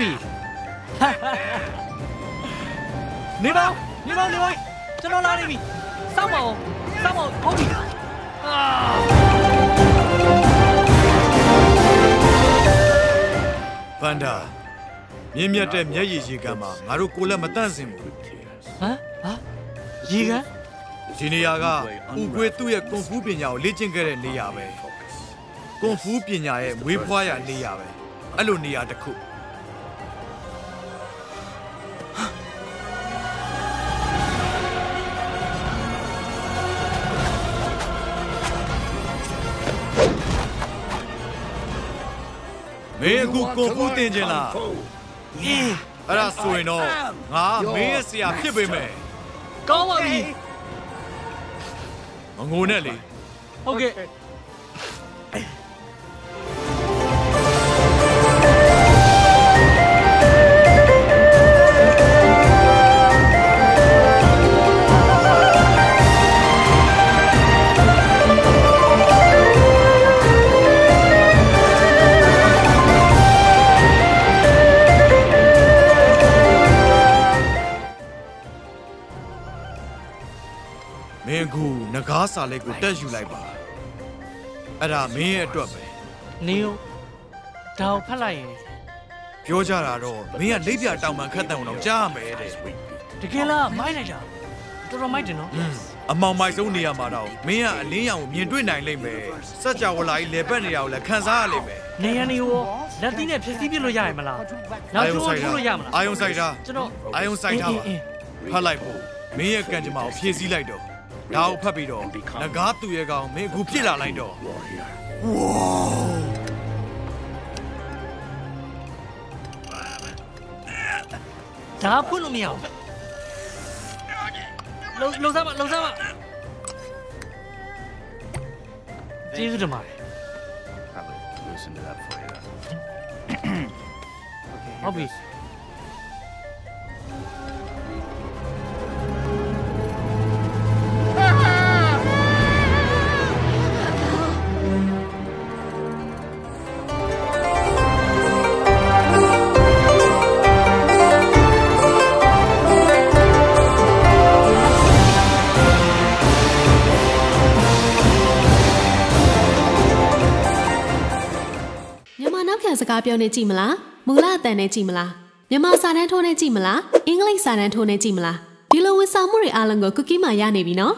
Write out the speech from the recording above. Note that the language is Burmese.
ပြီနေပါနေပါနေပါကျွန်တော်လာနေပြီစောင့်ပါဦးစောင့်ပါဦးဟုတ်ပြီဗန္ဒာမြင့်မြတ်တဲ့မျက်ရည်ရေကန်မှာငါတို့ကိုယ်လက်မတန့်စင်ဘူးဟမ်ဟာရေကန်ဒီနေရာကဥကွေးသူ့ရဲ့ကွန်ဖူးပညာကိုလေ့ကျင့်ခဲ့တဲ့နေရာပဲကွန်ဖူးပညာရဲ့မွေးဖွားရာနေရာပဲအဲ့လိုနေရာတစ်ခု မင်းအခုကွန်ဖူးတင်ကျင်လားအေးအဲ့ဒါဆိုရင်တော့ငါမင်းရဲ့ဆရာဖြစ်ပေမယ်ကောင်းပါပြီမငိုနဲ့လေဟုတ်ကဲ့ င်းအခုငကားစာလေးကိုတက်ယူလိုက်ပါအဲ့ဒါမင်းရဲ့အတွက်ပဲနေဦးဒါကိုဖတ်လိုက်ရင်ပြောကြတာတော့မင်းကလိပ်ပြတောင်ပန်ခတ်တံအောင်ကြားရမယ်တဲ့တကယ်လားမိုက်လိုက်တာတော်တော်မိုက်တယ်နော်အမောင်မိုက်ဆုံးနေရာမှာတော့မင်းကအလင်းရောင်ကိုမြင်တွေ့နိုင်လိမ့်မယ်စัจ java လာကြီးလေပတ်နေရကိုလည်းခံစားရလိမ့်မယ်နေရနေရောလက်သီးနဲ့ဖြည့်ဆည်းပြလို့ရရမလားနောက်ကျိုးထိုးလို့ရမလားအာယုံဆိုင်တာကျွန်တော်အာယုံဆိုင်တာပါအင်းဖတ်လိုက်ဖို့မင်းရဲ့ကံကြမ္မာကိုဖြည့်ဆည်းလိုက်တော့ ဒါကိုဖတ်ပြီးတော့ငကားသူရဲ့ကောင်မင်းအခုဖြစ်လာလိုက်တော့ဒါဖွင့်လို့မရဘူးလုံလုံစားမလုံစားမကျေးဇူးတင်ပါတယ် Listen to that for you. ဟုတ်ပြီ က်ခံစကားပြောနေကြည့်မလားမူလအတန်နဲ့ကြည့်မလားမြန်မာစာတန်းထိုးနဲ့ကြည့်မလားအင်္ဂလိပ်စာတန်းထိုးနဲ့ကြည့်မလားဒီလိုဝန်ဆောင်မှုတွေအားလုံးကိုကုကီးမှာရနေပြီနော်